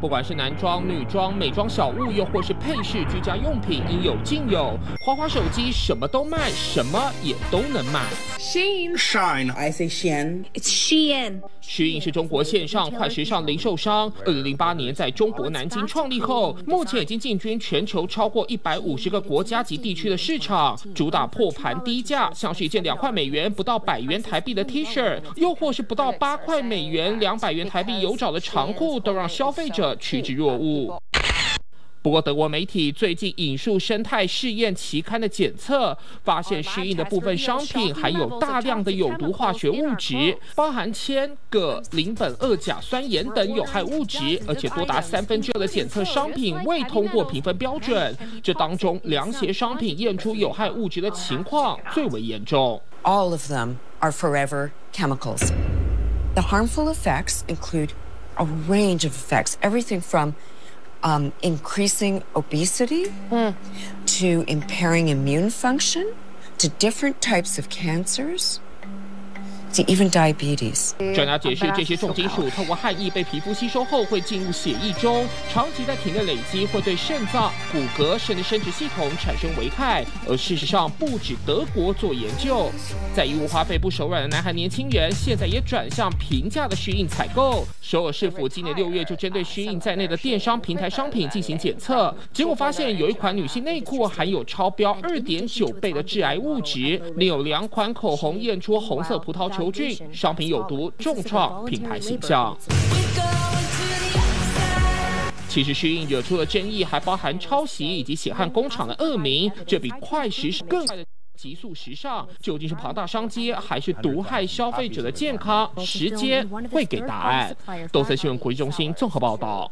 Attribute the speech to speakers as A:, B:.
A: 不管是男装、女装、美妆小物，又或是配饰、居家用品，应有尽有。花花手机什么都卖，什么也都能卖。
B: Shine,
C: Shine.
D: I say Shein.
B: it's Shein.
A: 虚印是中国线上快时尚零售商，二零零八年在中国南京创立后，目前已经进军全球超过一百五十个国家及地区的市场，主打破盘低价，像是一件两块美元不到百元台币的 T 恤，又或是不到八块美元两百元台币有找的长裤，都让消费者趋之若鹜。不过，德国媒体最近引述生态试验期刊的检测，发现适应的部分商品含有大量的有毒化学物质，包含铅、铬、邻苯二甲酸盐等有害物质，而且多达三分之二的检测商品未通过评分标准。这当中，凉鞋商品验出有害物质的情况最为严重。
E: all of them are forever chemicals. The harmful effects include a range of effects, everything from um, increasing obesity to impairing immune function to different types of cancers even diabetes.
A: 专家解释，这些重金属透过汗液被皮肤吸收后，会进入血液中，长期在体内累积，会对肾脏、骨骼甚至生殖系统产生危害。而事实上，不止德国做研究，在衣物花费不手软的南韩年轻人，现在也转向平价的虚印采购。首尔市府今年六月就针对虚印在内的电商平台商品进行检测，结果发现有一款女性内裤含有超标二点九倍的致癌物质，另有两款口红验出红色葡萄球菌，商品有毒，重创品牌形象。其实虚印惹出的争议还包含抄袭以及血汗工厂的恶名，这比快时是更快的急速时尚，究竟是庞大商机还是毒害消费者的健康？时间会给答案。豆色新闻国际中心综合报道。